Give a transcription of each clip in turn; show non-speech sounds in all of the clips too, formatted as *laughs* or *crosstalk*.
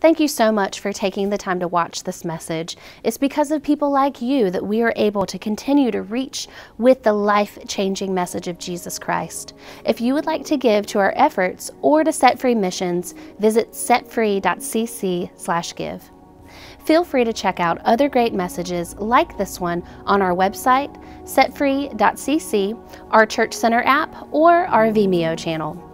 Thank you so much for taking the time to watch this message. It's because of people like you that we are able to continue to reach with the life changing message of Jesus Christ. If you would like to give to our efforts or to Set Free Missions, visit setfree.cc/give. Feel free to check out other great messages like this one on our website, setfree.cc, our Church Center app, or our Vimeo channel.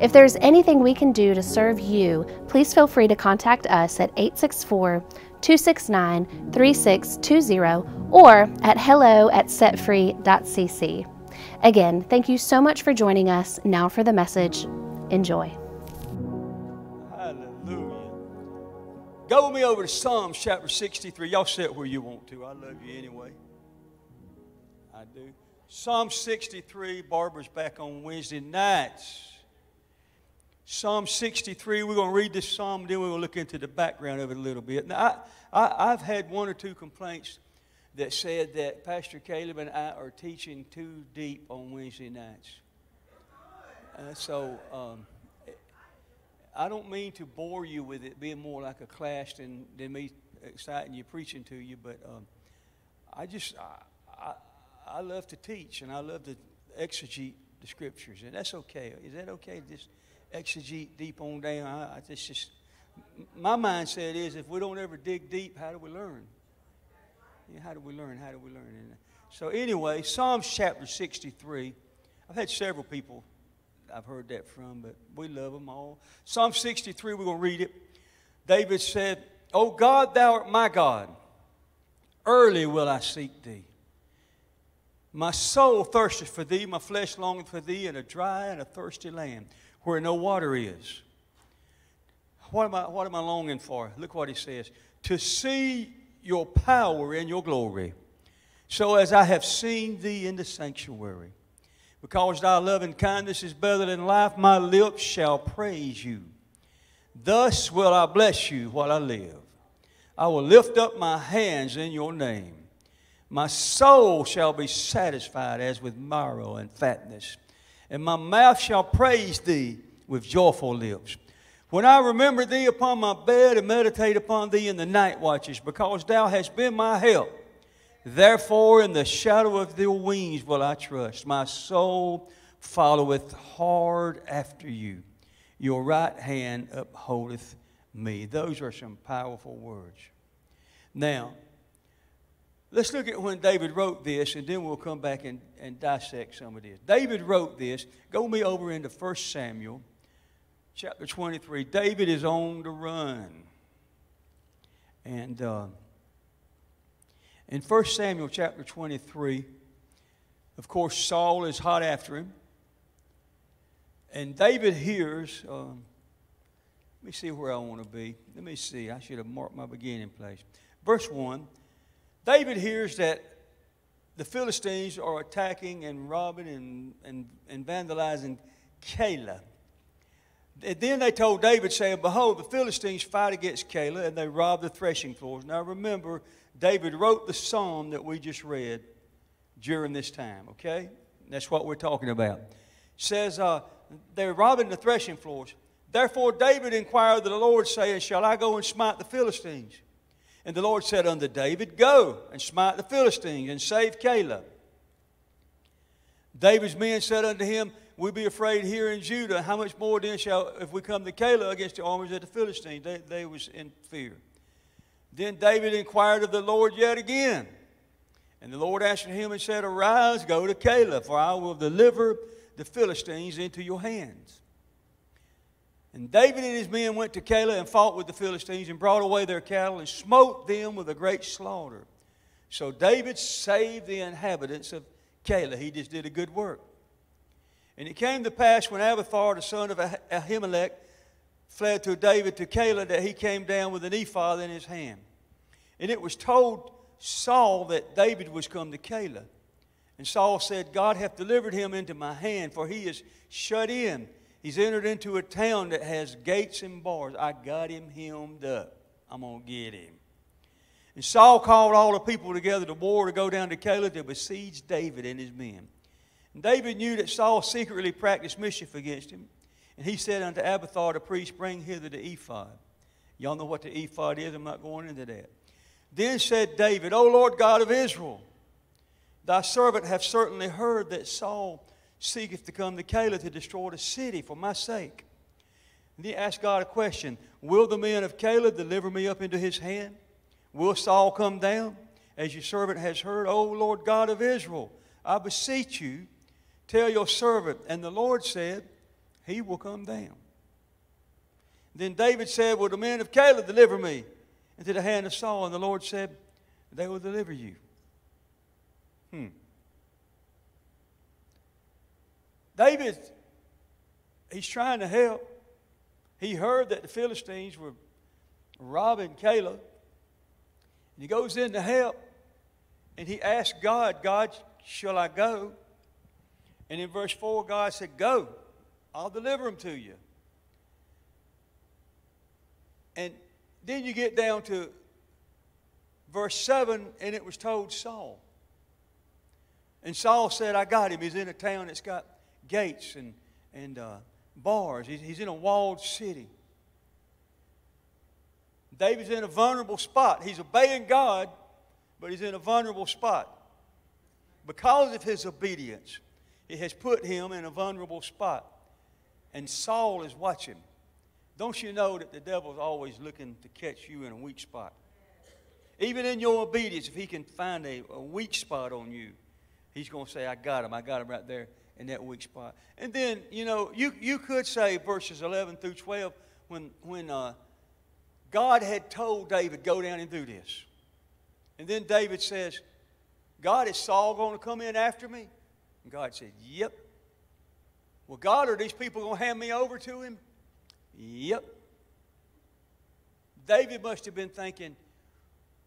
If there's anything we can do to serve you, please feel free to contact us at 864 269 3620 or at hello at setfree.cc. Again, thank you so much for joining us. Now for the message. Enjoy. Hallelujah. Go with me over to Psalms chapter 63. Y'all sit where you want to. I love you anyway. I do. Psalm 63, Barbara's back on Wednesday nights. Psalm 63, we're going to read this psalm, then we're going to look into the background of it a little bit. Now, I, I, I've had one or two complaints that said that Pastor Caleb and I are teaching too deep on Wednesday nights. Uh, so um, I don't mean to bore you with it being more like a class than, than me exciting you preaching to you, but um, I just I, I, I love to teach and I love to exegete the scriptures, and that's okay. Is that okay? Just exegete deep on down. I, I just, just my mindset is if we don't ever dig deep, how do we learn? How do we learn? How do we learn? And uh, so anyway, Psalms chapter 63. I've had several people I've heard that from, but we love them all. Psalm 63, we're going to read it. David said, O God, thou art my God. Early will I seek thee. My soul thirsteth for thee, my flesh longeth for thee in a dry and a thirsty land where no water is. What am I, what am I longing for? Look what he says. To see your power and your glory, so as I have seen thee in the sanctuary. Because thy loving kindness is better than life, my lips shall praise you. Thus will I bless you while I live. I will lift up my hands in your name. My soul shall be satisfied as with marrow and fatness and my mouth shall praise thee with joyful lips. When I remember thee upon my bed and meditate upon thee in the night watches, because thou hast been my help. Therefore, in the shadow of thy wings will I trust. My soul followeth hard after you. Your right hand upholdeth me. Those are some powerful words. Now, Let's look at when David wrote this, and then we'll come back and, and dissect some of this. David wrote this. Go me over into 1 Samuel chapter 23. David is on the run. And uh, in 1 Samuel chapter 23, of course, Saul is hot after him. And David hears, um, let me see where I want to be. Let me see. I should have marked my beginning place. Verse 1 David hears that the Philistines are attacking and robbing and, and, and vandalizing Keilah. And then they told David, saying, Behold, the Philistines fight against Keilah and they rob the threshing floors. Now remember, David wrote the psalm that we just read during this time, okay? That's what we're talking about. It says, uh, They're robbing the threshing floors. Therefore, David inquired of the Lord, saying, Shall I go and smite the Philistines? And the Lord said unto David, Go and smite the Philistines and save Keilah. David's men said unto him, We be afraid here in Judah. How much more then shall, if we come to Keilah against the armies of the Philistines? They, they was in fear. Then David inquired of the Lord yet again. And the Lord answered him and said, Arise, go to Keilah, for I will deliver the Philistines into your hands. And David and his men went to Keilah and fought with the Philistines and brought away their cattle and smote them with a great slaughter. So David saved the inhabitants of Keilah. He just did a good work. And it came to pass when Abiathar, the son of Ahimelech, fled to David to Keilah that he came down with an ephod in his hand. And it was told Saul that David was come to Keilah. And Saul said, God hath delivered him into my hand, for he is shut in He's entered into a town that has gates and bars. I got him hemmed up. I'm going to get him. And Saul called all the people together to war to go down to Keilah to besiege David and his men. And David knew that Saul secretly practiced mischief against him. And he said unto Abiathar the priest, Bring hither the ephod. Y'all know what the ephod is. I'm not going into that. Then said David, O Lord God of Israel, thy servant hath certainly heard that Saul seeketh to come to Keilah to destroy the city for my sake. And he asked God a question Will the men of Keilah deliver me up into his hand? Will Saul come down? As your servant has heard, O Lord God of Israel, I beseech you, tell your servant. And the Lord said, He will come down. Then David said, Will the men of Keilah deliver me into the hand of Saul? And the Lord said, They will deliver you. Hmm. David, he's trying to help. He heard that the Philistines were robbing Keilah. And he goes in to help. And he asks God, God, shall I go? And in verse 4, God said, Go, I'll deliver him to you. And then you get down to verse 7, and it was told Saul. And Saul said, I got him. He's in a town that's got gates and, and uh, bars, he's, he's in a walled city. David's in a vulnerable spot. He's obeying God, but he's in a vulnerable spot. Because of his obedience, it has put him in a vulnerable spot. And Saul is watching. Don't you know that the devil is always looking to catch you in a weak spot? Even in your obedience, if he can find a, a weak spot on you, he's going to say, I got him. I got him right there in that weak spot. And then, you know, you, you could say verses 11 through 12 when, when uh, God had told David, go down and do this. And then David says, God, is Saul going to come in after me? And God said, Yep. Well, God, are these people going to hand me over to him? Yep. David must have been thinking,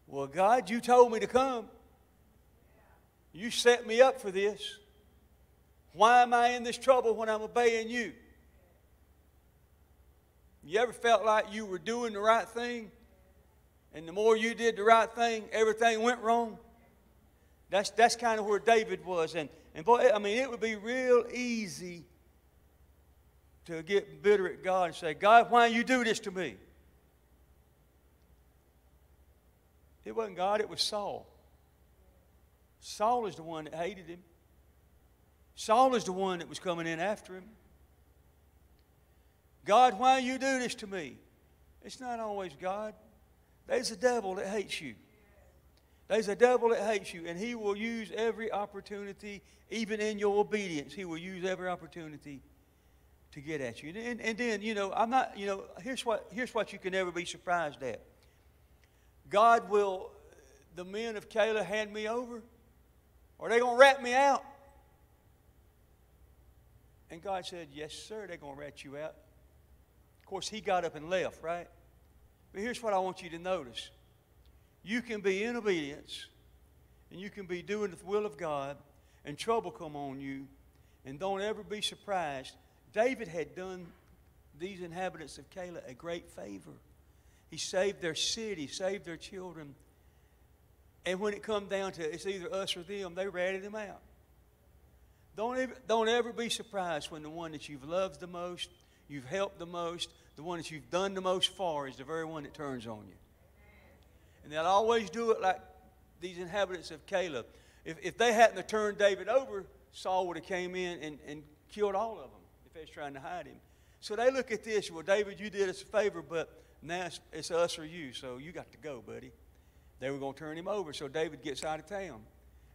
Well, God, you told me to come. You set me up for this. Why am I in this trouble when I'm obeying you? You ever felt like you were doing the right thing? And the more you did the right thing, everything went wrong? That's, that's kind of where David was. And, and boy, I mean, it would be real easy to get bitter at God and say, God, why you do this to me? It wasn't God, it was Saul. Saul is the one that hated him. Saul is the one that was coming in after him. God, why you do this to me? It's not always God. There's a devil that hates you. There's a devil that hates you, and he will use every opportunity, even in your obedience, he will use every opportunity to get at you. And, and then, you know, I'm not, you know, here's what, here's what you can never be surprised at. God will, the men of Keilah hand me over, or they going to rat me out. And God said, Yes, sir, they're going to rat you out. Of course, he got up and left, right? But here's what I want you to notice you can be in obedience, and you can be doing the will of God, and trouble come on you, and don't ever be surprised David had done these inhabitants of Keilah a great favor. He saved their city, saved their children. And when it come down to it's either us or them, they ratted him out. Don't ever, don't ever be surprised when the one that you've loved the most, you've helped the most, the one that you've done the most for is the very one that turns on you. And they'll always do it like these inhabitants of Keilah. If, if they hadn't have turned David over, Saul would have came in and, and killed all of them if they was trying to hide him. So they look at this, well, David, you did us a favor, but now it's, it's us or you, so you got to go, buddy. They were going to turn him over, so David gets out of town,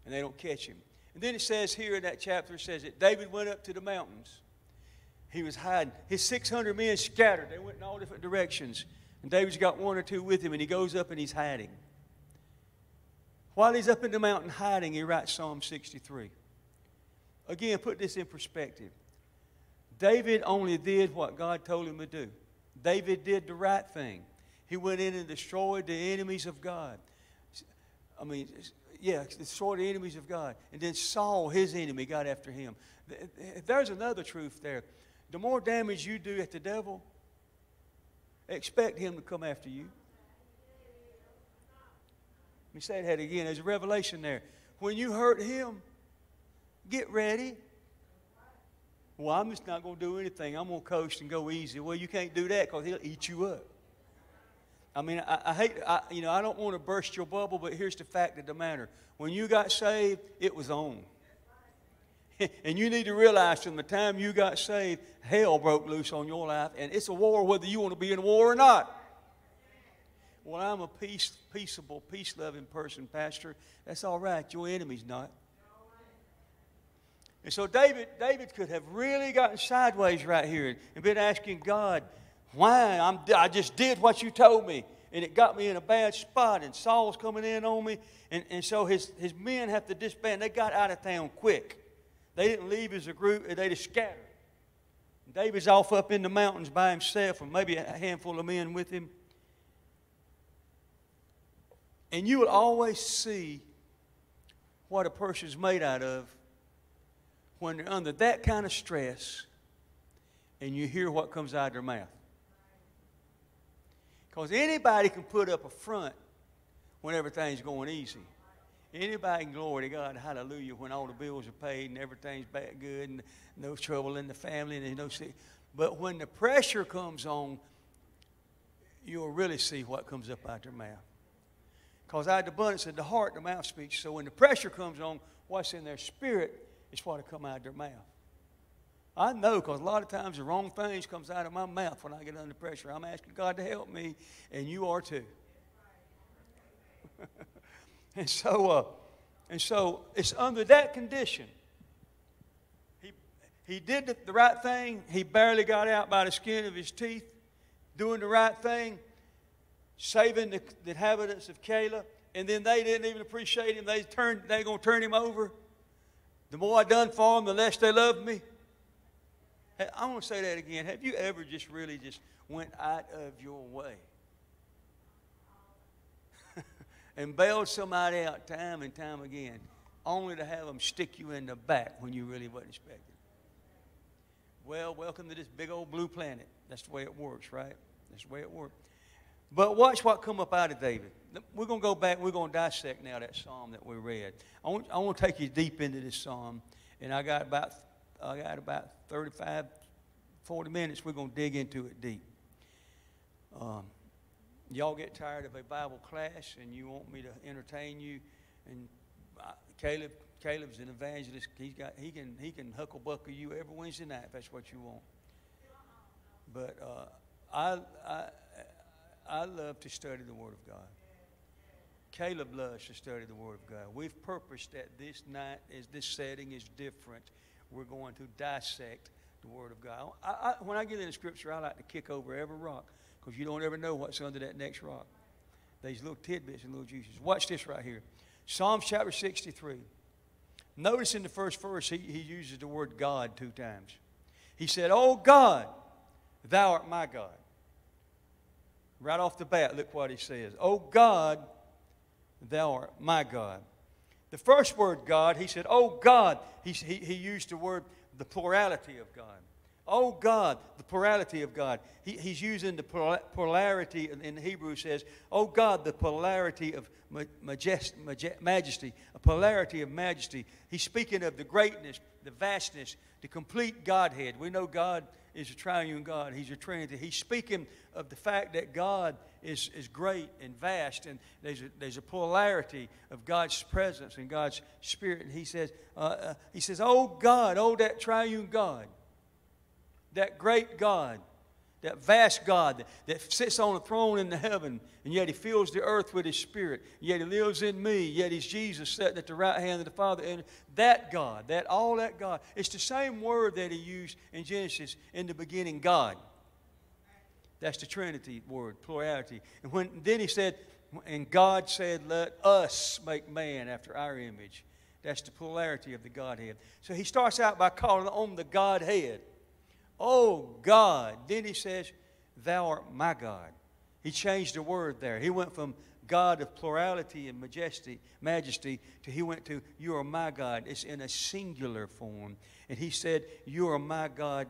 and they don't catch him. And then it says here in that chapter, it says that David went up to the mountains. He was hiding. His 600 men scattered. They went in all different directions. And David's got one or two with him, and he goes up and he's hiding. While he's up in the mountain hiding, he writes Psalm 63. Again, put this in perspective. David only did what God told him to do. David did the right thing. He went in and destroyed the enemies of God. I mean, yeah, destroyed the enemies of God. And then Saul, his enemy, got after him. There's another truth there. The more damage you do at the devil, expect him to come after you. Let me say that again. There's a revelation there. When you hurt him, get ready well, I'm just not going to do anything. I'm going to coast and go easy. Well, you can't do that because he'll eat you up. I mean, I, I hate, I, you know, I don't want to burst your bubble, but here's the fact of the matter. When you got saved, it was on. *laughs* and you need to realize from the time you got saved, hell broke loose on your life, and it's a war whether you want to be in war or not. Well, I'm a peace, peaceable, peace loving person, Pastor. That's all right. Your enemy's not. And so David, David could have really gotten sideways right here and been asking God, why? I'm, I just did what you told me. And it got me in a bad spot, and Saul's coming in on me. And, and so his, his men have to disband. They got out of town quick. They didn't leave as a group, they just scattered. David's off up in the mountains by himself, and maybe a handful of men with him. And you will always see what a person's made out of when they're under that kind of stress and you hear what comes out of their mouth. Because anybody can put up a front when everything's going easy. Anybody can glory to God, hallelujah, when all the bills are paid and everything's back good and no trouble in the family and there's no sick. But when the pressure comes on, you'll really see what comes up out of their mouth. Because out of the abundance of the heart, the mouth speaks. So when the pressure comes on, what's in their spirit is what will come out of their mouth. I know because a lot of times the wrong things comes out of my mouth when I get under pressure. I'm asking God to help me, and you are too. *laughs* and so, uh, and so it's under that condition. He, he did the, the right thing. He barely got out by the skin of his teeth, doing the right thing saving the, the inhabitants of Keilah, and then they didn't even appreciate him. They turned, They're going to turn him over. The more I done for them, the less they loved me. I want to say that again. Have you ever just really just went out of your way *laughs* and bailed somebody out time and time again, only to have them stick you in the back when you really wasn't expecting? Well, welcome to this big old blue planet. That's the way it works, right? That's the way it works. But watch what come up out of David. We're going to go back. We're going to dissect now that psalm that we read. I want, I want to take you deep into this psalm, and I got about I got about 35, 40 minutes. We're going to dig into it deep. Um, y'all get tired of a Bible class, and you want me to entertain you, and uh, Caleb Caleb's an evangelist. He's got he can he can hucklebuckle you every Wednesday night if that's what you want. But uh, I, I I love to study the Word of God. Caleb loves to study the Word of God. We've purposed that this night, as this setting is different, we're going to dissect the Word of God. I, I, when I get into Scripture, I like to kick over every rock because you don't ever know what's under that next rock. These little tidbits and little juices. Watch this right here Psalms chapter 63. Notice in the first verse, he, he uses the word God two times. He said, Oh God, thou art my God. Right off the bat, look what he says. Oh God, thou art my God. The first word God, he said, Oh God. He, he, he used the word, the plurality of God. Oh God, the plurality of God. He, he's using the polarity in Hebrew says, Oh God, the polarity of majest, majesty, a polarity of majesty. He's speaking of the greatness, the vastness, the complete Godhead. We know God is a triune God. He's a Trinity. He's speaking of the fact that God is, is great and vast, and there's a, there's a polarity of God's presence and God's Spirit. And he says, uh, uh, he says, Oh God, oh that triune God, that great God, that vast God that, sits on a throne in the heaven, and yet He fills the earth with His Spirit. Yet He lives in me. Yet He's Jesus sitting at the right hand of the Father. And that God, that all that God, it's the same word that He used in Genesis in the beginning, God. That's the Trinity word, plurality. And when then He said, and God said, Let us make man after our image. That's the polarity of the Godhead. So he starts out by calling on the Godhead. Oh God. Then he says, Thou art my God. He changed the word there. He went from God of plurality and majesty, majesty to he went to You are my God. It's in a singular form. And he said, You are my God.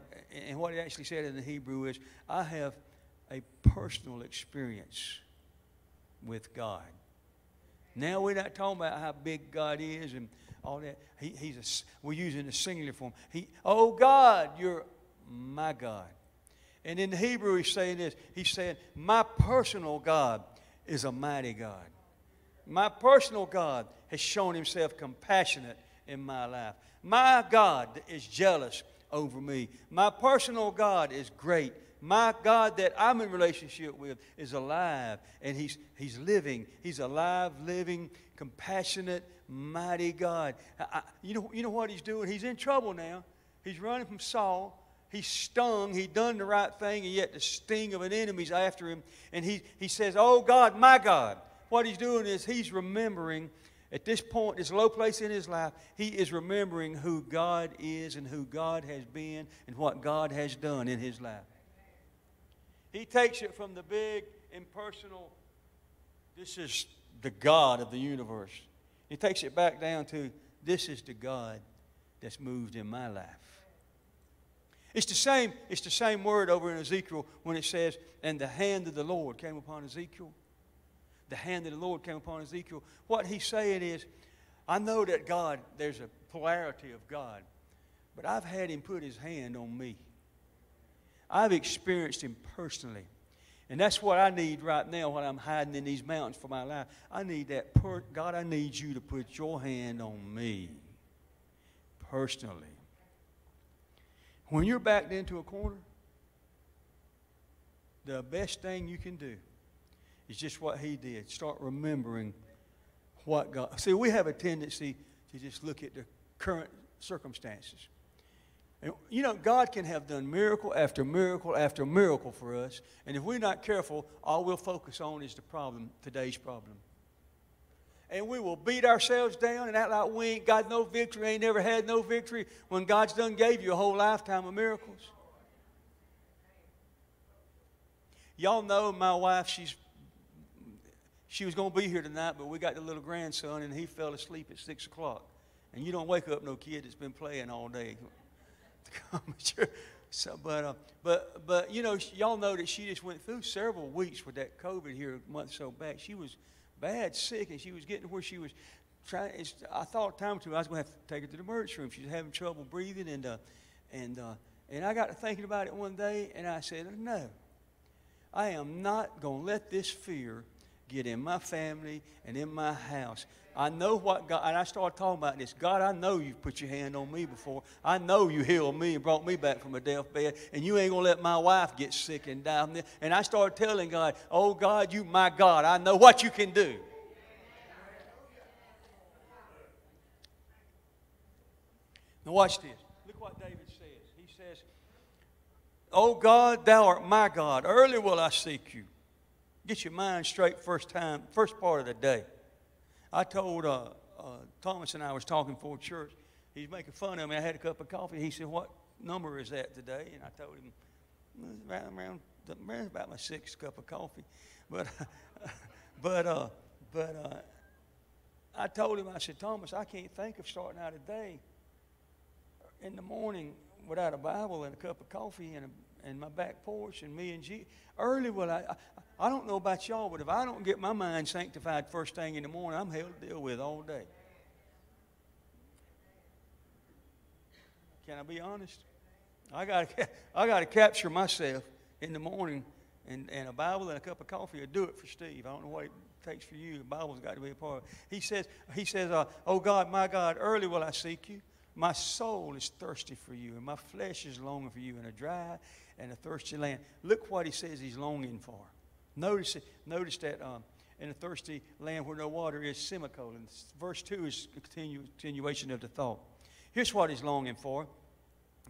And what he actually said in the Hebrew is, I have a personal experience with God. Now we're not talking about how big God is and all that. He, he's a, we're using a singular form. He, oh God, you're my God. And in Hebrew, he's saying this. He's saying, My personal God is a mighty God. My personal God has shown himself compassionate in my life. My God is jealous over me. My personal God is great. My God that I'm in relationship with is alive and he's, he's living. He's alive, living, compassionate, mighty God. I, I, you, know, you know what he's doing? He's in trouble now. He's running from Saul. He's stung. He done the right thing, and yet the sting of an enemy's after him. And he, he says, Oh God, my God. What he's doing is he's remembering at this point, this low place in his life, he is remembering who God is and who God has been and what God has done in his life. He takes it from the big, impersonal, this is the God of the universe. He takes it back down to, this is the God that's moved in my life. It's the same, it's the same word over in Ezekiel when it says, and the hand of the Lord came upon Ezekiel the hand of the Lord came upon Ezekiel. What he's saying is, I know that God, there's a polarity of God, but I've had him put his hand on me. I've experienced him personally. And that's what I need right now when I'm hiding in these mountains for my life. I need that. Per- God, I need you to put your hand on me personally. When you're backed into a corner, the best thing you can do is just what he did. Start remembering what God. See, we have a tendency to just look at the current circumstances. And, you know, God can have done miracle after miracle after miracle for us. And if we're not careful, all we'll focus on is the problem, today's problem. And we will beat ourselves down and act like we ain't got no victory, ain't never had no victory, when God's done gave you a whole lifetime of miracles. Y'all know my wife, she's she was going to be here tonight, but we got the little grandson, and he fell asleep at 6 o'clock. And you don't wake up no kid that's been playing all day. *laughs* so, but, uh, but, but, you know, y'all know that she just went through several weeks with that COVID here a month so back. She was bad sick, and she was getting to where she was trying. I thought time two I was going to have to take her to the emergency room. She was having trouble breathing, and, uh, and, uh, and I got to thinking about it one day, and I said, no, I am not going to let this fear – get in my family and in my house. I know what God, and I started talking about this. God, I know you've put your hand on me before. I know you healed me and brought me back from a deathbed, and you ain't going to let my wife get sick and die. And I started telling God, Oh, God, you my God. I know what you can do. Now, watch this. Look what David says. He says, Oh, God, thou art my God. Early will I seek you. Get your mind straight first time, first part of the day. I told uh, uh, Thomas and I was talking for church. He's making fun of me. I had a cup of coffee. He said, "What number is that today?" And I told him, "Around, around, about my sixth cup of coffee." *laughs* But, *laughs* but, uh, but uh, I told him, I said, "Thomas, I can't think of starting out a day in the morning without a Bible and a cup of coffee and a and my back porch and me and G. Early, well, I, I, I don't know about y'all, but if I don't get my mind sanctified first thing in the morning, I'm hell to deal with all day. Can I be honest? I got I got to capture myself in the morning, and, and a Bible and a cup of coffee will do it for Steve. I don't know what it takes for you. The Bible's got to be a part of it. He says, he says, uh, "Oh God, my God, early will I seek you." My soul is thirsty for you, and my flesh is longing for you in a dry and a thirsty land. Look what he says he's longing for. Notice, notice that um, in a thirsty land where no water is, semicolon. Verse 2 is a continu- continuation of the thought. Here's what he's longing for.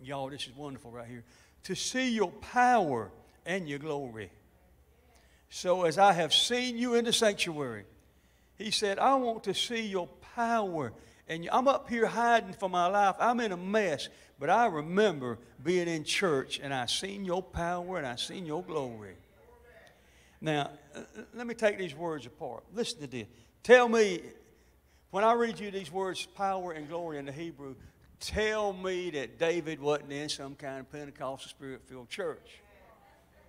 Y'all, this is wonderful right here. To see your power and your glory. So as I have seen you in the sanctuary, he said, I want to see your power and I'm up here hiding for my life. I'm in a mess. But I remember being in church and I seen your power and I seen your glory. Now, uh, let me take these words apart. Listen to this. Tell me, when I read you these words, power and glory in the Hebrew, tell me that David wasn't in some kind of Pentecostal spirit filled church.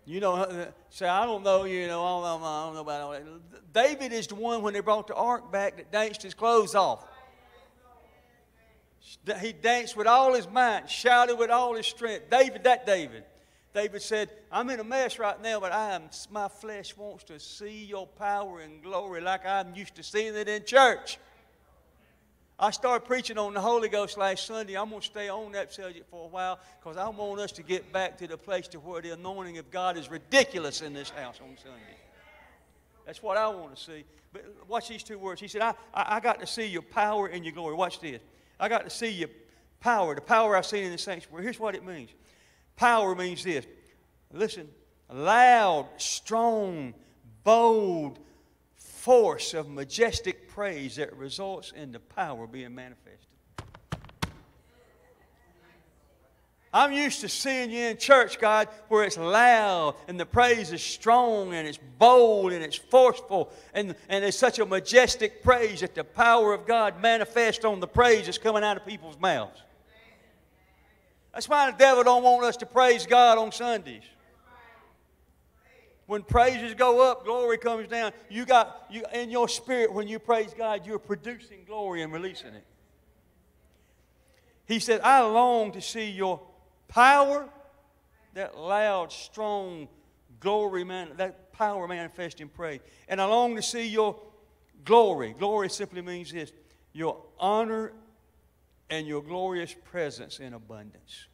You know, uh, say, I don't know, you know, I don't know, I don't know about all that. David is the one when they brought the ark back that danced his clothes off. He danced with all his might, shouted with all his strength. David, that David. David said, I'm in a mess right now, but I am, my flesh wants to see your power and glory like I'm used to seeing it in church. I started preaching on the Holy Ghost last Sunday. I'm going to stay on that subject for a while because I want us to get back to the place to where the anointing of God is ridiculous in this house on Sunday. That's what I want to see. But watch these two words. He said, I, I, I got to see your power and your glory. Watch this. I got to see your power, the power I've seen in the sanctuary. Here's what it means Power means this. Listen, loud, strong, bold force of majestic praise that results in the power being manifested. I'm used to seeing you in church, God, where it's loud and the praise is strong and it's bold and it's forceful and, and it's such a majestic praise that the power of God manifests on the praise that's coming out of people's mouths. That's why the devil don't want us to praise God on Sundays. When praises go up, glory comes down. You got you in your spirit when you praise God, you're producing glory and releasing it. He said, I long to see your power, that loud, strong glory, man, that power manifest in praise. And I long to see your glory. Glory simply means this your honor and your glorious presence in abundance.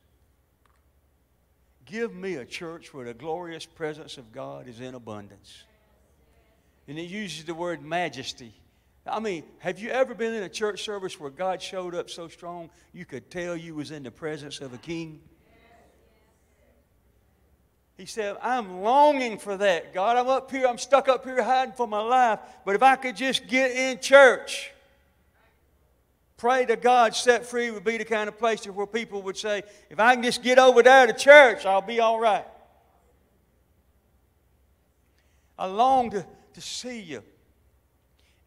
Give me a church where the glorious presence of God is in abundance. And it uses the word majesty. I mean, have you ever been in a church service where God showed up so strong you could tell you was in the presence of a king? He said, I'm longing for that. God, I'm up here, I'm stuck up here hiding for my life. But if I could just get in church, Pray to God, set free would be the kind of place where people would say, if I can just get over there to church, I'll be all right. I long to, to see you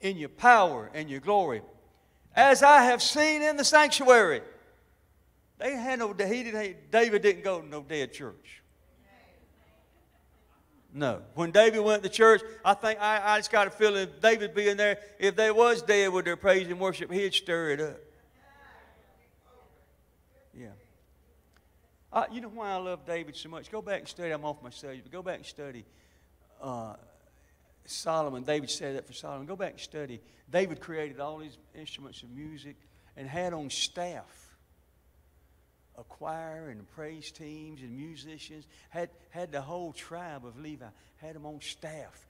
in your power and your glory, as I have seen in the sanctuary. They had no, he didn't, David didn't go to no dead church. No. When David went to church, I think I, I just got a feeling David being there, if they was dead with their praise and worship, he'd stir it up. Yeah. Uh, you know why I love David so much? Go back and study. I'm off my subject, but go back and study uh, Solomon. David said that for Solomon. Go back and study. David created all these instruments of music and had on staff a choir and praise teams and musicians, had, had the whole tribe of Levi, had them on staff.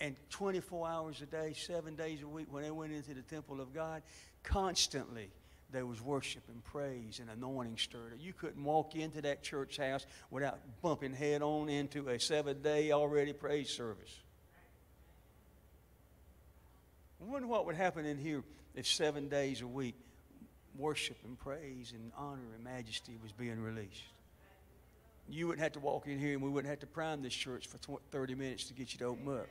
And 24 hours a day, seven days a week, when they went into the temple of God, constantly there was worship and praise and anointing stirred. You couldn't walk into that church house without bumping head on into a seven day already praise service. I wonder what would happen in here if seven days a week worship and praise and honor and majesty was being released. You wouldn't have to walk in here and we wouldn't have to prime this church for 30 minutes to get you to open up.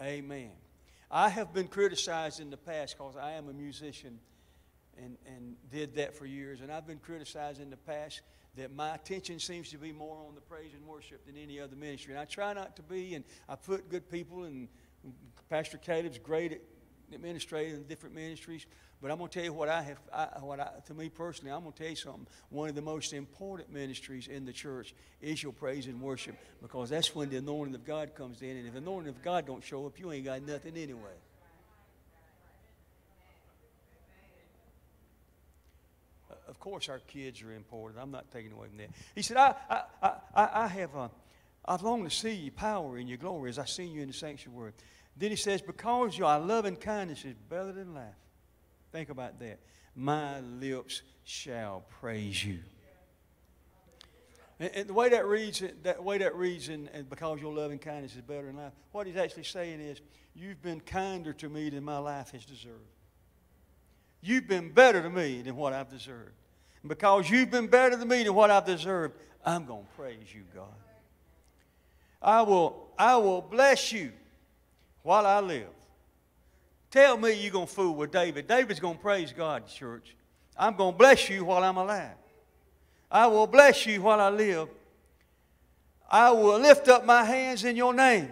Amen. I have been criticized in the past because I am a musician and, and did that for years. And I've been criticized in the past that my attention seems to be more on the praise and worship than any other ministry. And I try not to be, and I put good people and Pastor Caleb's great at administrating in different ministries. But I'm going to tell you what I have, I, what I, to me personally, I'm going to tell you something. One of the most important ministries in the church is your praise and worship because that's when the anointing of God comes in. And if the anointing of God don't show up, you ain't got nothing anyway. Uh, of course, our kids are important. I'm not taking away from that. He said, I, I, I, I have, uh, I've longed to see your power and your glory as I see you in the sanctuary. Then he says, Because your loving kindness is better than life. Think about that. My lips shall praise you. And, and the way that reads, that way that reads, and, and because your loving kindness is better than life, what he's actually saying is, You've been kinder to me than my life has deserved. You've been better to me than what I've deserved. And because you've been better to me than what I've deserved, I'm going to praise you, God. I will, I will bless you while I live. Tell me you're going to fool with David. David's going to praise God, church. I'm going to bless you while I'm alive. I will bless you while I live. I will lift up my hands in your name.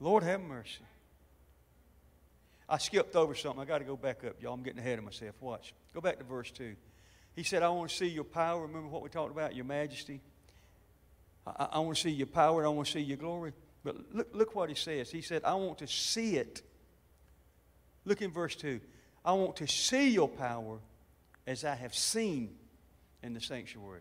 Lord, have mercy. I skipped over something. I got to go back up, y'all. I'm getting ahead of myself. Watch. Go back to verse 2. He said, I want to see your power. Remember what we talked about? Your majesty. I, I want to see your power. I want to see your glory. But look, look what he says. He said, I want to see it. Look in verse 2. I want to see your power as I have seen in the sanctuary.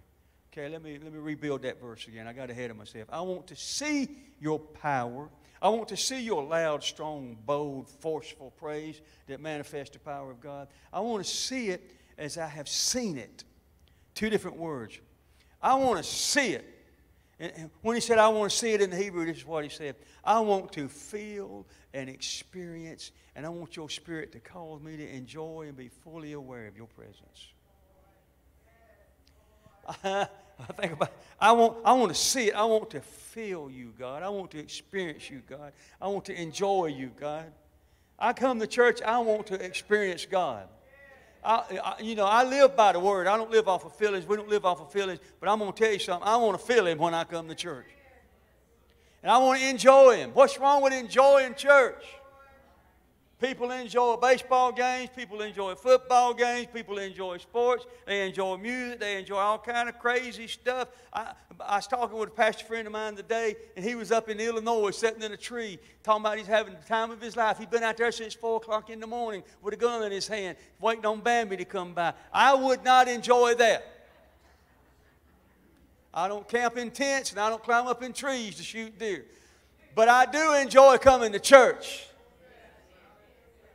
Okay, let me, let me rebuild that verse again. I got ahead of myself. I want to see your power. I want to see your loud, strong, bold, forceful praise that manifests the power of God. I want to see it as I have seen it. Two different words. I want to see it. And when he said, I want to see it in the Hebrew, this is what he said. I want to feel and experience, and I want your spirit to cause me to enjoy and be fully aware of your presence. *laughs* I think about I want I want to see it. I want to feel you, God. I want to experience you, God. I want to enjoy you, God. I come to church, I want to experience God. I, you know, I live by the word. I don't live off of feelings. We don't live off of feelings. But I'm going to tell you something. I want to feel him when I come to church. And I want to enjoy him. What's wrong with enjoying church? People enjoy baseball games. People enjoy football games. People enjoy sports. They enjoy music. They enjoy all kind of crazy stuff. I, I was talking with a pastor friend of mine today, and he was up in Illinois sitting in a tree talking about he's having the time of his life. He'd been out there since 4 o'clock in the morning with a gun in his hand, waiting on Bambi to come by. I would not enjoy that. I don't camp in tents, and I don't climb up in trees to shoot deer. But I do enjoy coming to church.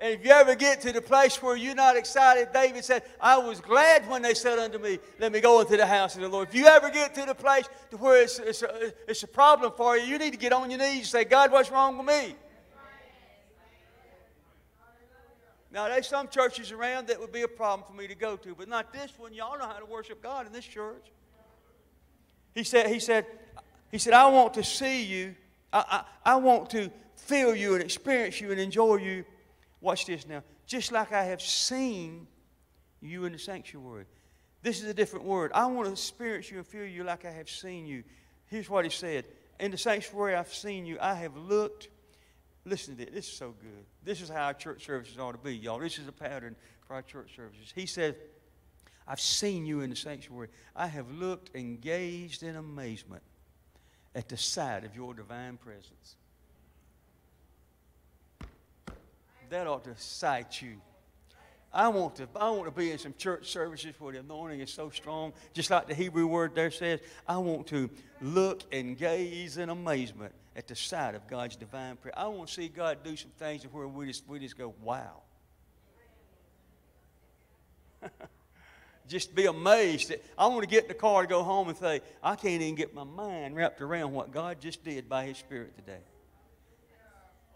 And if you ever get to the place where you're not excited, David said, I was glad when they said unto me, Let me go into the house of the Lord. If you ever get to the place to where it's, it's, a, it's a problem for you, you need to get on your knees and say, God, what's wrong with me? Now, there's some churches around that would be a problem for me to go to, but not this one. Y'all know how to worship God in this church. He said, he said, he said I want to see you. I, I, I want to feel you and experience you and enjoy you Watch this now. Just like I have seen you in the sanctuary. This is a different word. I want to experience you and feel you like I have seen you. Here's what he said In the sanctuary, I've seen you. I have looked. Listen to this. This is so good. This is how our church services ought to be, y'all. This is a pattern for our church services. He said, I've seen you in the sanctuary. I have looked and gazed in amazement at the sight of your divine presence. That ought to excite you. I want to, I want to be in some church services where the anointing is so strong, just like the Hebrew word there says. I want to look and gaze in amazement at the sight of God's divine prayer. I want to see God do some things where we just, we just go, wow. *laughs* just be amazed. I want to get in the car to go home and say, I can't even get my mind wrapped around what God just did by His Spirit today.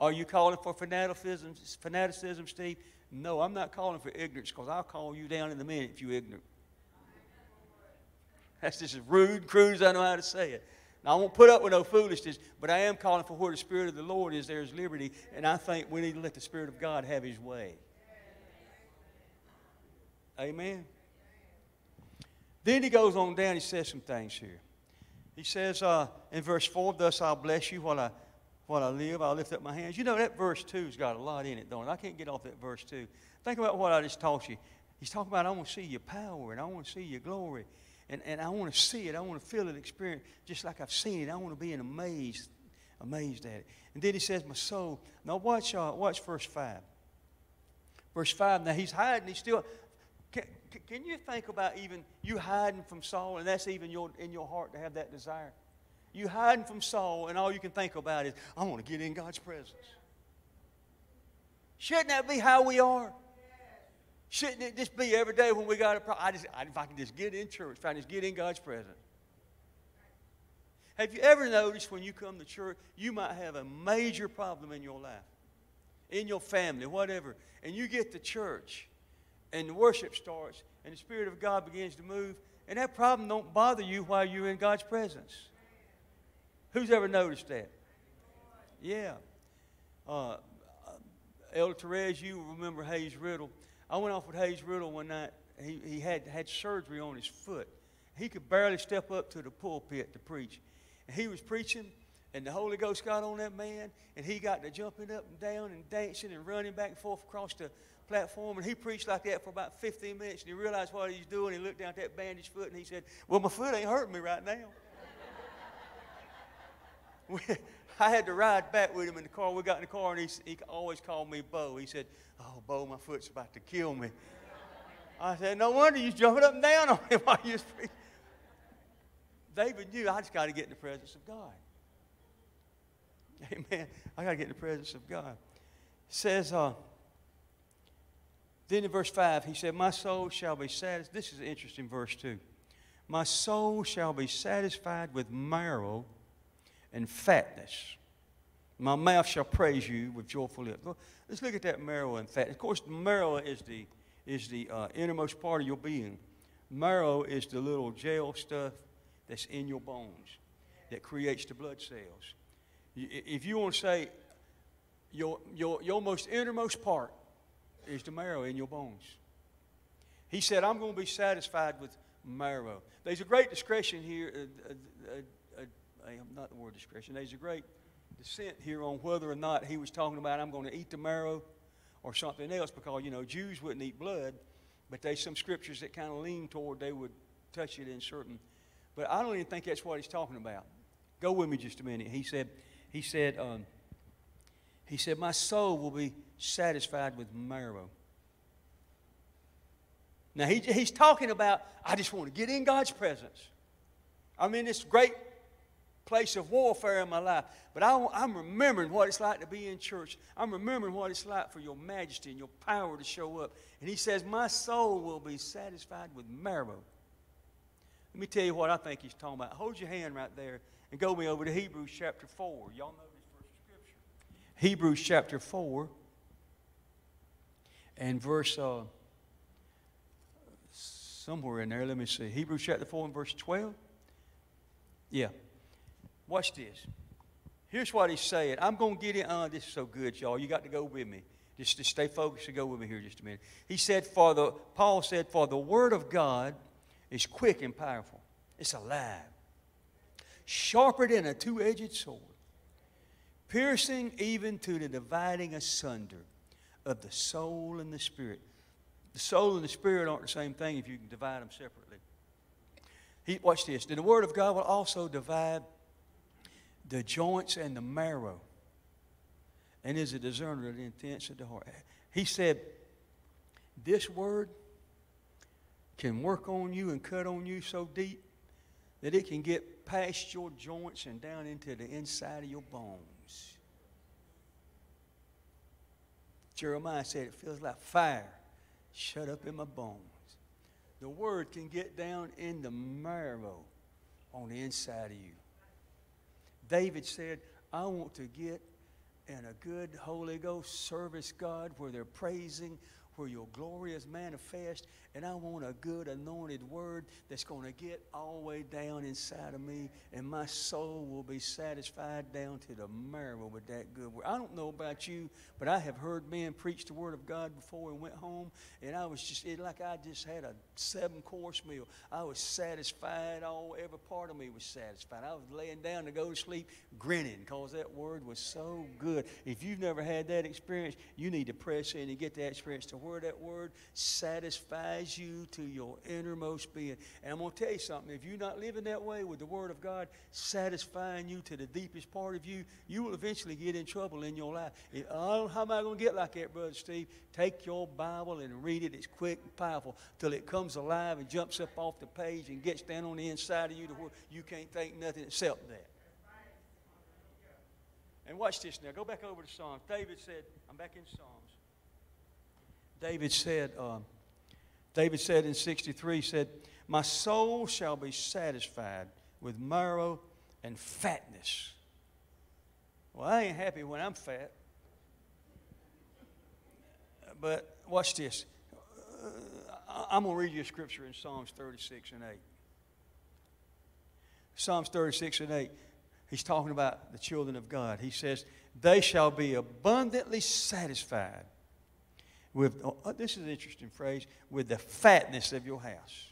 Are you calling for fanaticism, fanaticism, Steve? No, I'm not calling for ignorance because I'll call you down in a minute if you're ignorant. That's just as rude, crude as I know how to say it. Now, I won't put up with no foolishness, but I am calling for where the Spirit of the Lord is, there is liberty, and I think we need to let the Spirit of God have His way. Amen. Then he goes on down, he says some things here. He says uh, in verse 4, Thus I'll bless you while I while I live, I'll lift up my hands. You know, that verse 2's got a lot in it, don't? I can't get off that verse 2. Think about what I just taught you. He's talking about, I want to see your power and I want to see your glory. And, and I want to see it. I want to feel it, experience just like I've seen it. I want to be amazed, amazed at it. And then he says, my soul. Now watch, uh, watch verse 5. Verse 5, now he's hiding. He's still, can, can you think about even you hiding from Saul and that's even your, in your heart to have that desire? You hiding from Saul, and all you can think about is, I want to get in God's presence. Shouldn't that be how we are? Shouldn't it just be every day when we got a problem? I just, I, if I can just get in church, if I can just get in God's presence. Have you ever noticed when you come to church, you might have a major problem in your life, in your family, whatever, and you get to church, and the worship starts, and the Spirit of God begins to move, and that problem don't bother you while you're in God's presence. Who's ever noticed that? Yeah. Uh, Elder Therese, you remember Hayes Riddle. I went off with Hayes Riddle one night. He, he had, had surgery on his foot. He could barely step up to the pulpit to preach. And he was preaching, and the Holy Ghost got on that man, and he got to jumping up and down and dancing and running back and forth across the platform. And he preached like that for about 15 minutes, and he realized what he was doing. He looked down at that bandaged foot, and he said, Well, my foot ain't hurting me right now. *laughs* I had to ride back with him in the car. We got in the car, and he, he always called me Bo. He said, Oh, Bo, my foot's about to kill me. I said, No wonder you're jumping up and down on him *laughs* while you was preaching. David knew I just got to get in the presence of God. *laughs* Amen. I got to get in the presence of God. It says, uh, then in verse 5, he said, My soul shall be satisfied. This is an interesting verse, too. My soul shall be satisfied with marrow and fatness. My mouth shall praise you with joyful lips. Let's look at that marrow and fat. Of course, the marrow is the, is the uh, innermost part of your being. Marrow is the little gel stuff that's in your bones that creates the blood cells. If you want to say your, your, your most innermost part is the marrow in your bones. He said, I'm going to be satisfied with marrow. There's a great discretion here, uh, uh, uh, not the word discretion, there's a great dissent here on whether or not he was talking about I'm going to eat the marrow or something else because, you know, Jews wouldn't eat blood, but there's some scriptures that kind of lean toward they would touch it in certain. But I don't even think that's what he's talking about. Go with me just a minute. He said, he said, um, he said, My soul will be satisfied with marrow. Now, he, he's talking about, I just want to get in God's presence. I'm in this great place of warfare in my life, but I, am remembering what it's like to be in church. I'm remembering what it's like for your majesty and your power to show up. And he says, My soul will be satisfied with marrow. Let me tell you what I think he's talking about. Hold your hand right there and go me over to Hebrews chapter 4. Y'all know this verse of Scripture. Hebrews chapter 4 and verse, uh, somewhere in there, let me see. Hebrews chapter 4 and verse 12. Yeah. Watch this. Here's what he's saying. I'm going to get in. Uh, this is so good, y'all. You got to go with me. Just, just stay focused and go with me here just a minute. He said, for the, Paul said, for the word of God is quick and powerful. It's alive sharper than a two edged sword, piercing even to the dividing asunder of the soul and the spirit. The soul and the spirit aren't the same thing if you can divide them separately. He, watch this. Then the Word of God will also divide the joints and the marrow and is a discerner of the intents of the heart. He said, This Word can work on you and cut on you so deep that it can get past your joints and down into the inside of your bones. Jeremiah said, It feels like fire shut up in my bones. The word can get down in the marrow on the inside of you. David said, I want to get in a good Holy Ghost service, God, where they're praising, where your glory is manifest, and I want a good anointed word that's going to get all the way down inside of me, and my soul will be satisfied down to the marrow with that good word. I don't know about you, but I have heard men preach the word of God before and went home, and I was just it like I just had a seven course meal. I was satisfied. All every part of me was satisfied. I was laying down to go to sleep, grinning because that word was so good. If you've never had that experience, you need to press in and get that experience to where that word satisfies you to your innermost being. And I'm going to tell you something. If you're not living that way with the Word of God satisfying you to the deepest part of you, you will eventually get in trouble in your life. Oh, how am I going to get like that, Brother Steve? Take your Bible and read it. It's quick and powerful till it comes alive and jumps up off the page and gets down on the inside of you to where you can't think nothing except that. And watch this now. Go back over to Psalms. David said, I'm back in Psalms. David said, um, David said in 63, he said, My soul shall be satisfied with marrow and fatness. Well, I ain't happy when I'm fat. But watch this. Uh, I'm going to read you a scripture in Psalms 36 and 8. Psalms 36 and 8. He's talking about the children of God. He says, They shall be abundantly satisfied with, oh, oh, this is an interesting phrase, with the fatness of your house.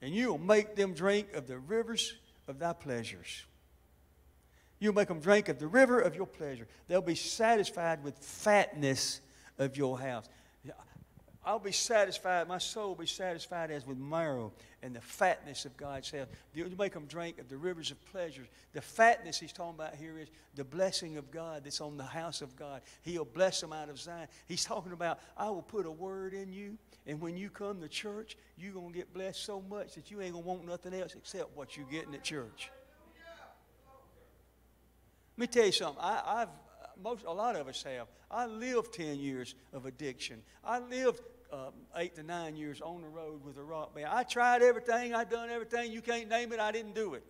And you will make them drink of the rivers of thy pleasures. You'll make them drink of the river of your pleasure. They'll be satisfied with fatness of your house. I'll be satisfied, my soul will be satisfied as with marrow and the fatness of God's house. You make them drink of the rivers of pleasures. The fatness he's talking about here is the blessing of God that's on the house of God. He'll bless them out of Zion. He's talking about, I will put a word in you, and when you come to church, you're going to get blessed so much that you ain't going to want nothing else except what you're getting at church. Let me tell you something. I, have most a lot of us have. I lived ten years of addiction. I lived uh, eight to nine years on the road with a rock band. I tried everything. I done everything. You can't name it. I didn't do it.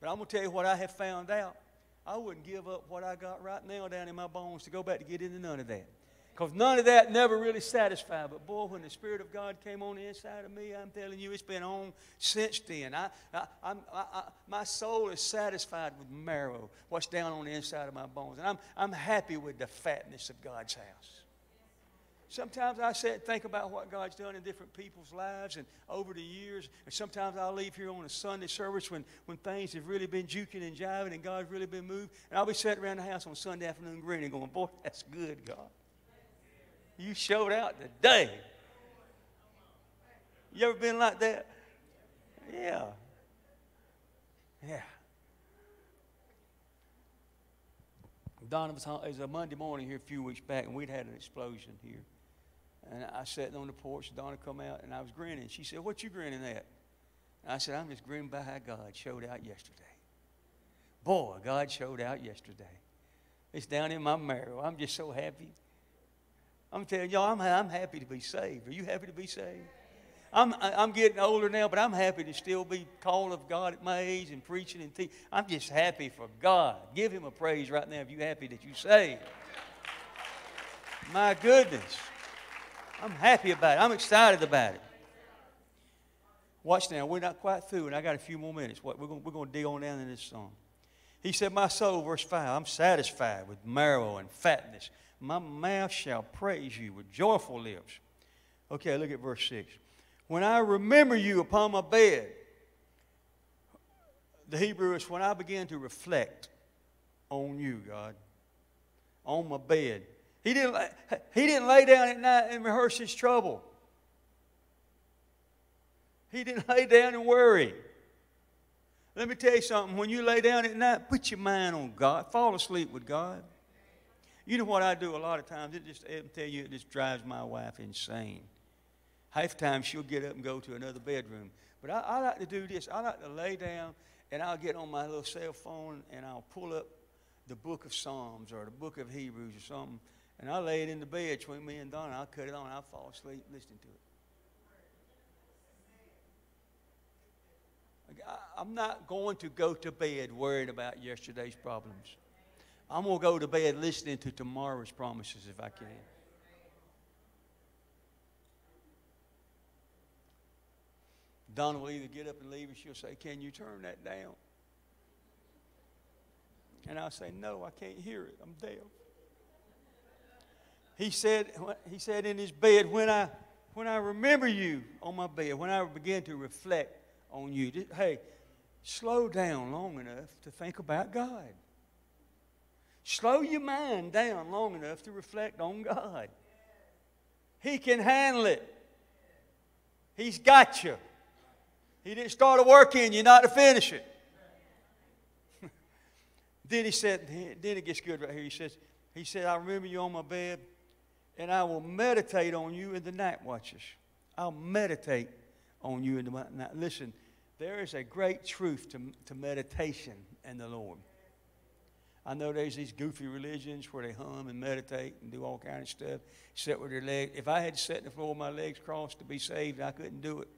But I'm gonna tell you what I have found out. I wouldn't give up what I got right now down in my bones to go back to get into none of that. Because none of that never really satisfied. But boy, when the Spirit of God came on the inside of me, I'm telling you, it's been on since then. I, I, I, I, my soul is satisfied with marrow, what's down on the inside of my bones. And I'm, I'm happy with the fatness of God's house. Sometimes I sit and think about what God's done in different people's lives and over the years. And sometimes I'll leave here on a Sunday service when, when things have really been juking and jiving and God's really been moved. And I'll be sitting around the house on Sunday afternoon grinning, going, Boy, that's good, God. You showed out today. You ever been like that? Yeah. Yeah. Donna was, was a Monday morning here a few weeks back, and we'd had an explosion here. And I sat on the porch, Donna come out, and I was grinning. She said, what you grinning at? And I said, I'm just grinning by how God showed out yesterday. Boy, God showed out yesterday. It's down in my marrow. I'm just so happy. I'm telling y'all, I'm, I'm happy to be saved. Are you happy to be saved? I'm, I'm getting older now, but I'm happy to still be called of God at my age and preaching and teaching. I'm just happy for God. Give Him a praise right now if you're happy that you're saved. My goodness. I'm happy about it. I'm excited about it. Watch now. We're not quite through, and I got a few more minutes. We're going, we're to dig on down in this song. He said, My soul, verse 5, I'm satisfied with marrow and fatness my mouth shall praise you with joyful lips. Okay, look at verse 6. When I remember you upon my bed, the Hebrew is when I begin to reflect on you, God, on my bed. He didn't, he didn't lay down at night and rehearse his trouble. He didn't lay down and worry. Let me tell you something. When you lay down at night, put your mind on God. Fall asleep with God. You know what I do a lot of times? It just, I tell you, it just drives my wife insane. Half time she'll get up and go to another bedroom. But I, I like to do this. I like to lay down and I'll get on my little cell phone and I'll pull up the book of Psalms or the book of Hebrews or something. And I'll lay it in the bed between me and Donna. I'll cut it on. I'll fall asleep listening to it. I'm not going to go to bed worried about yesterday's problems. I'm going to go to bed listening to tomorrow's promises if I can. Donna will either get up and leave, or she'll say, Can you turn that down? And I'll say, No, I can't hear it. I'm deaf. He said, he said in his bed, when I, when I remember you on my bed, when I begin to reflect on you, hey, slow down long enough to think about God. Slow your mind down long enough to reflect on God. He can handle it. He's got you. He didn't start a work in you not to finish it. *laughs* then he said, then it gets good right here. He says, he said, I remember you on my bed, and I will meditate on you in the night watches. I'll meditate on you in the night. Listen, there is a great truth to, to meditation in the Lord. I know there's these goofy religions where they hum and meditate and do all kind of stuff, sit with their legs. If I had to sit the floor with my legs crossed to be saved, I couldn't do it.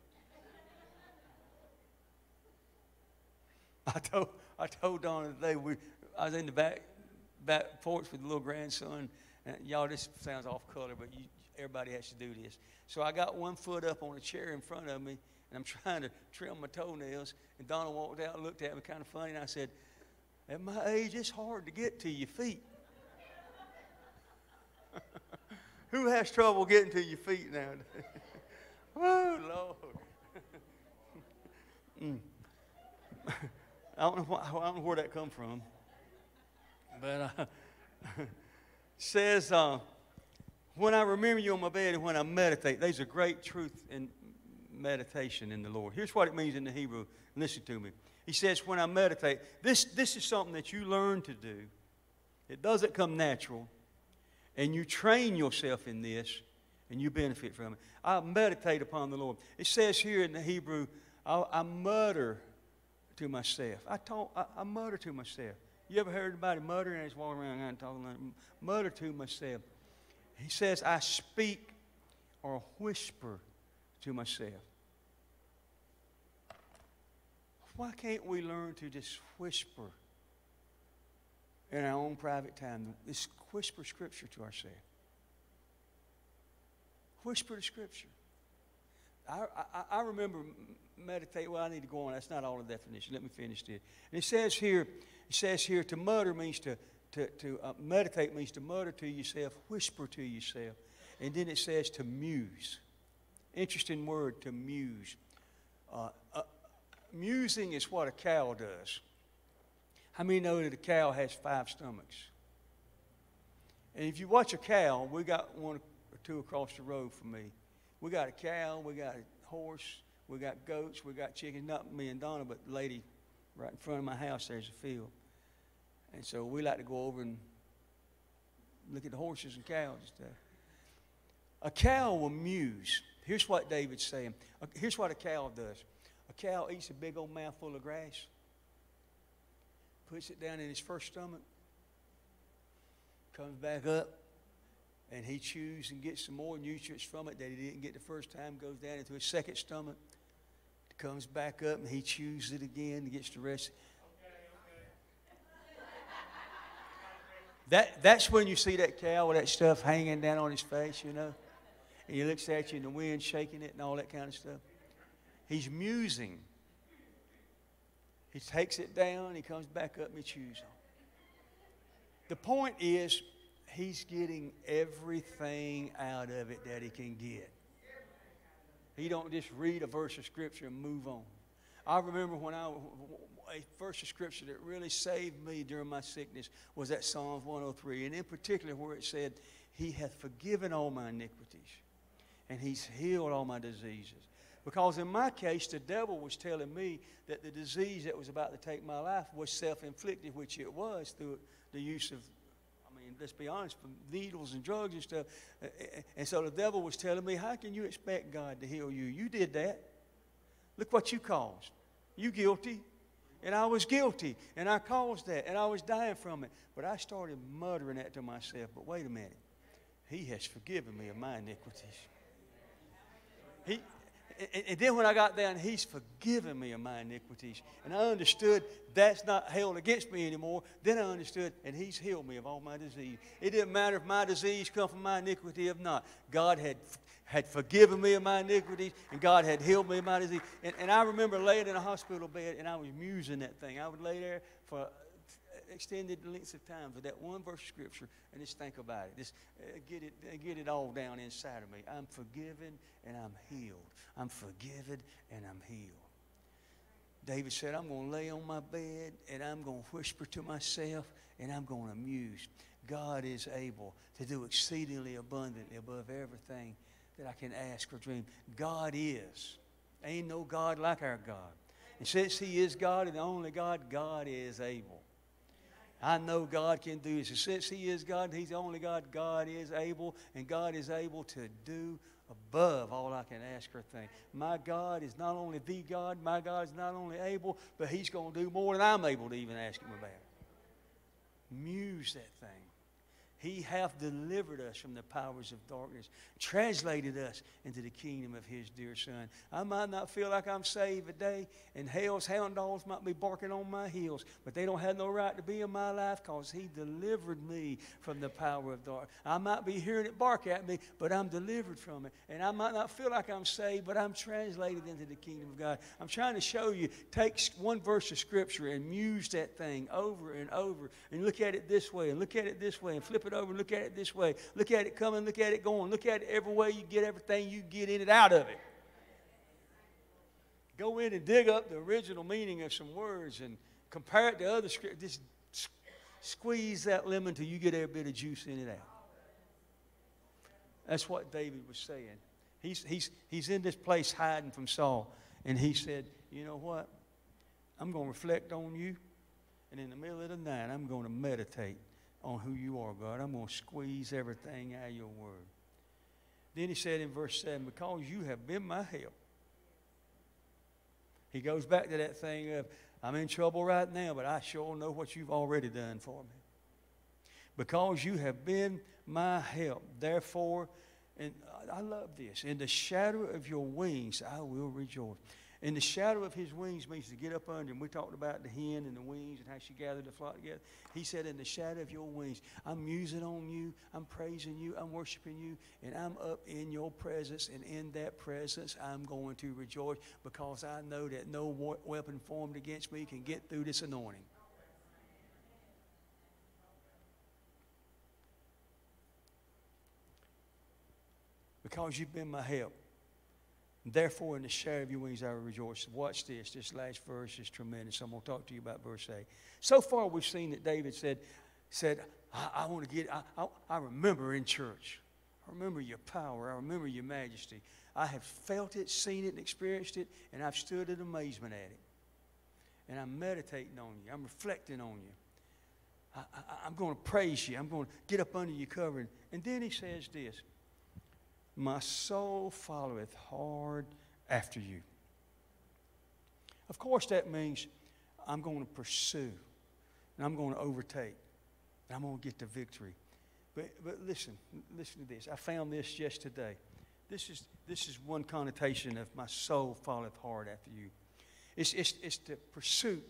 *laughs* I told, I told Donna today, we, I was in the back, back porch with the little grandson, and y'all, this sounds off color, but you, everybody has to do this. So I got one foot up on a chair in front of me, and I'm *laughs* trying to trim my toenails, and Donna walked out and looked at me kind of funny, and I said, at my age, it's hard to get to your feet. *laughs* Who has trouble getting to your feet nowadays? *laughs* oh, Lord. mm. I don't know, why, I don't know where that come from. But uh, says, uh, when I remember you on my bed and when I meditate, there's a great truth in meditation in the Lord. Here's what it means in the Hebrew. Listen to me. He says, when I meditate, this, this is something that you learn to do. It doesn't come natural. And you train yourself in this, and you benefit from it. I meditate upon the Lord. It says here in the Hebrew, I, I mutter to myself. I, talk, I, I, mutter to myself. You ever heard anybody mutter and walking around and talking like mutter to myself? He says, I speak or whisper to myself. Why can't we learn to just whisper in our own private time? Just whisper scripture to ourselves. Whisper the scripture. I, I, remember meditate. Well, I need to go on. That's not all the definition. Let me finish this. And it says here, it says here to mutter means to, to, to uh, meditate means to mutter to yourself, whisper to yourself. And then it says to muse. Interesting word, to muse. Uh, uh, musing is what a cow does. How many know that a cow has five stomachs? And if you watch a cow, we got one or two across the road from me. We got a cow, we got a horse, we got goats, we got chickens. Not me and Donna, but the lady right in front of my house, there's a field. And so we like to go over and look at the horses and cows and stuff. A cow will muse. Here's what David's saying. Here's what a cow does. A cow eats a big old mouthful of grass, puts it down in his first stomach, comes back up, and he chews and gets some more nutrients from it that he didn't get the first time, goes down into his second stomach, comes back up, and he chews it again and gets the rest. That, that's when you see that cow with that stuff hanging down on his face, you know. And he looks at you in the wind shaking it and all that kind of stuff. He's musing. He takes it down, he comes back up and he chews on. The point is, he's getting everything out of it that he can get. He don't just read a verse of scripture and move on. I remember when I a verse of scripture that really saved me during my sickness was that Psalms 103, and in particular where it said, "He hath forgiven all my iniquities, and He's healed all my diseases." Because in my case, the devil was telling me that the disease that was about to take my life was self inflicted, which it was through the use of, mean, let's be honest, needles and drugs and stuff. And so the devil was telling me, How can you expect God to heal you? You did that. Look what you caused. You guilty. And I was guilty. And I caused that. And I was dying from it. But I started muttering that to myself. But wait a minute. He has forgiven me of my iniquities. He, and, and then when I got down, He's forgiven me of my iniquities. And I understood that's not held against me anymore. Then I understood, and He's healed me of all my disease. It didn't matter if my disease come from my iniquity or not. God had had forgiven me of my iniquities, and God had healed me of my disease. And, and I remember laying in a hospital bed, and I was musing that thing. I would lay there for extended lengths of time for that one verse of Scripture and just think about it. Just uh, get it, uh, get it all down inside of me. I'm forgiven and I'm healed. I'm forgiven and I'm healed. David said, I'm going to lay on my bed and I'm going to whisper to myself and I'm going to muse. God is able to do exceedingly abundantly above everything that I can ask or dream. God is. Ain't no God like our God. And since He is God and the only God, God is able. I know God can do this. Since He is God, He's the only God, God is able, and God is able to do above all I can ask or think. My God is not only the God, my God is not only able, but He's going to do more than I'm able to even ask Him about. Muse that thing. He hath delivered us from the powers of darkness, translated us into the kingdom of His dear Son. I might not feel like I'm saved today, and hell's hound dogs might be barking on my heels, but they don't have no right to be in my life because He delivered me from the power of darkness. I might be hearing it bark at me, but I'm delivered from it. And I might not feel like I'm saved, but I'm translated into the kingdom of God. I'm trying to show you, take one verse of Scripture and muse that thing over and over, and look at it this way, and look at it this way, and flip it it over and look at it this way. Look at it coming, look at it going. Look at it every way you get everything you get in it out of it. Go in and dig up the original meaning of some words and, compare it to other scriptures. Just squeeze that lemon till you get every bit of juice in it out. That's what David was saying. He's, he's, he's in this place hiding from Saul. And he said, You know what? I'm going to reflect on you. And in the middle of the night, I'm going to meditate on who you are, God. I'm going to squeeze everything out of your word. Then he said in verse 7, Because you have been my help. He goes back to that thing of, I'm in trouble right now, but I sure know what you've already done for me. Because you have been my help. Therefore, and I love this. In the shadow of your wings, I will rejoice. In the shadow of his wings means to get up under him. We talked about the hen and the wings and how she gathered the flock together. He said, In the shadow of your wings, I'm musing on you, I'm praising you, I'm worshiping you, and I'm up in your presence. And in that presence, I'm going to rejoice because I know that no weapon formed against me can get through this anointing. Because you've been my help. Therefore, in the shadow of your wings I will rejoice. Watch this. This last verse is tremendous. I'm going to talk to you about verse 8. So far, we've seen that David said, said I, I want to get, I, I, I remember in church. I remember your power. I remember your majesty. I have felt it, seen it, and experienced it, and I've stood in amazement at it. And I'm meditating on you. I'm reflecting on you. I, am going to praise you. I'm going to get up under your covering. And then he says this my soul followeth hard after you. Of course, that means I'm going to pursue and I'm going to overtake and I'm going to get the victory. But, but listen, listen to this. I found this yesterday. This is, this is one connotation of my soul followeth hard after you. It's, it's, it's the pursuit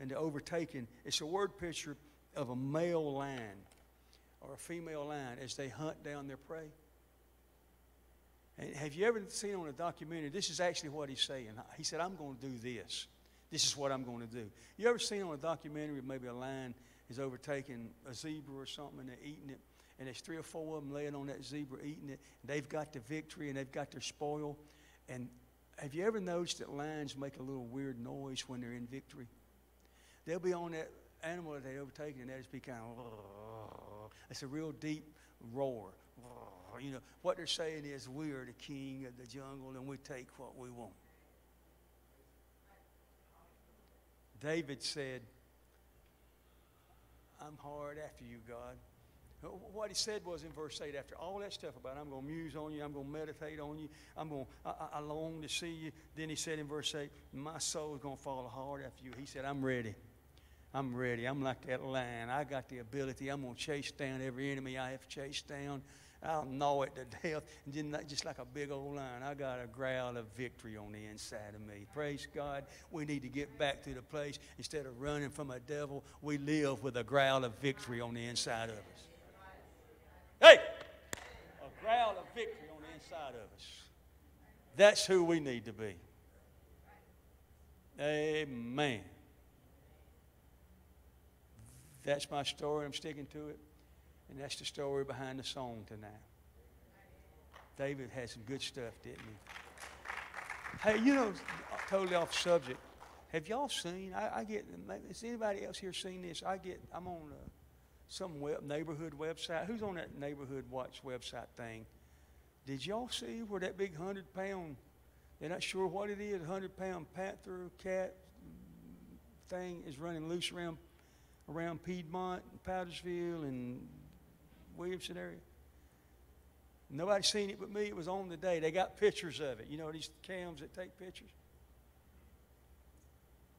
and the overtaking. It's a word picture of a male lion or a female lion as they hunt down their prey. And have you ever seen on a documentary? This is actually what he's saying. He said, I'm going to do this. This is what I'm going to do. You ever seen on a documentary maybe a lion is overtaking a zebra or something and they're eating it? And there's three or four of them laying on that zebra eating it. And they've got the victory and they've got their spoil. And have you ever noticed that lions make a little weird noise when they're in victory? They'll be on that animal that they've overtaken and they'll just be kind of, it's a real deep roar. You know, what they're saying is we are the king of the jungle and we take what we want. David said, I'm hard after you, God. What he said was in verse 8, after all that stuff about I'm going to muse on you, I'm going to meditate on you, I'm going I, I long to see you. Then he said in verse 8, my soul is going to fall hard after you. He said, I'm ready. I'm ready. I'm like that lion. I got the ability. I'm going to chase down every enemy I have chased down. I'll gnaw it to *laughs* death. And just like a big old lion, I got a growl of victory on the inside of me. Praise God. We need to get back to the place. Instead of running from a devil, we live with a growl of victory on the inside of us. Hey! A growl of victory on the inside of us. That's who we need to be. Amen. That's my story. I'm sticking to it. And that's the story behind the song tonight. David had some good stuff, didn't he? Hey, you know, totally off subject. Have y'all seen? I, I get. Has anybody else here seen this? I get. I'm on a, some web, neighborhood website. Who's on that neighborhood watch website thing? Did y'all see where that big hundred pound? They're not sure what it is. Hundred pound panther cat thing is running loose around around Piedmont, and Powdersville, and Williamston area. Nobody seen it but me. It was on the day. They got pictures of it. You know these cams that take pictures?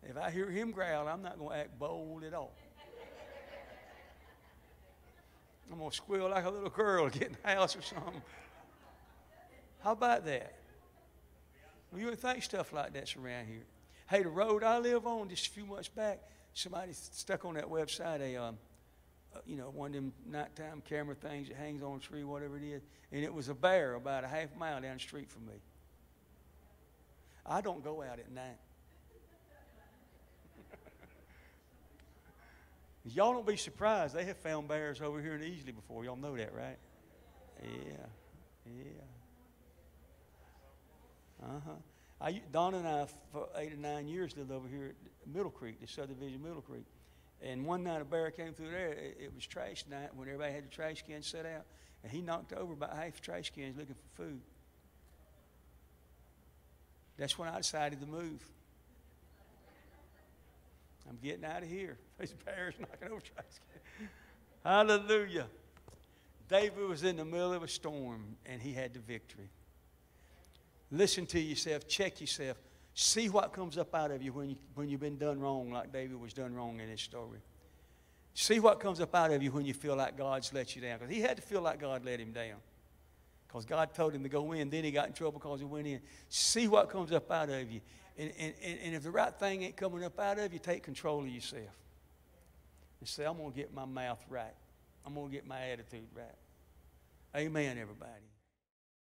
If I hear him growl, I'm not going to act bold at all. *laughs* I'm going to squeal like a little girl *laughs* get in the house or something. How about that? Well, you would think stuff like that's around here. Hey, the road I live on just a few months back, somebody stuck on that website a um, you know, one of them nighttime camera things that hangs on a tree, whatever it is. And it was a bear about a half mile down the street from me. I don't go out at night. *laughs* Y'all don't be surprised. They have found bears over here in Easley before. Y'all know that, right? Yeah. Yeah. Uh huh. I, Donna and I, for eight or nine years, lived over here at Middle Creek, the subdivision Middle Creek. And one night a bear came through there. It, it was trash night when everybody had the trash cans set out. And he knocked over about half the trash cans looking for food. That's when I decided to move. I'm getting out of here. *laughs* These bears knocking over trash cans. Hallelujah. David was in the middle of a storm and he had the victory. Listen to yourself, check yourself. See what comes up out of you when, you when you've been done wrong, like David was done wrong in his story. See what comes up out of you when you feel like God's let you down. Because he had to feel like God let him down. Because God told him to go in. Then he got in trouble because he went in. See what comes up out of you. And, and, and if the right thing ain't coming up out of you, take control of yourself. And say, I'm going to get my mouth right. I'm going to get my attitude right. Amen, everybody.